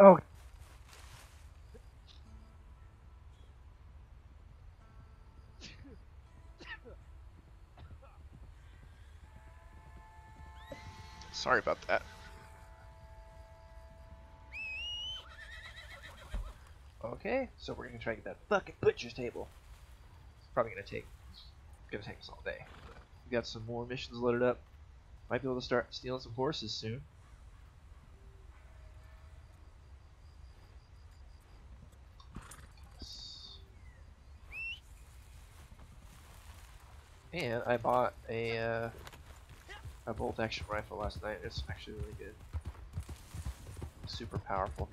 Oh. Sorry about that. Okay, so we're gonna try to get that fucking butcher's table. It's probably gonna take it's gonna take us all day. We got some more missions loaded up. Might be able to start stealing some horses soon. And I bought a uh, a bolt action rifle last night. It's actually really good. Super powerful.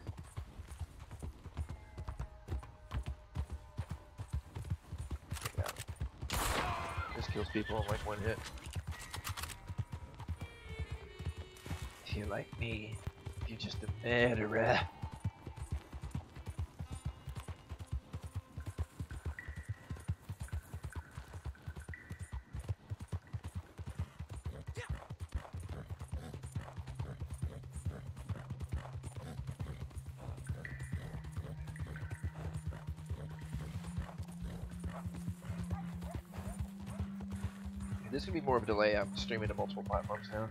Out. Just kills people in like one hit. If you're like me, you're just a murderer. This is gonna be more of a delay. I'm streaming to multiple platforms now.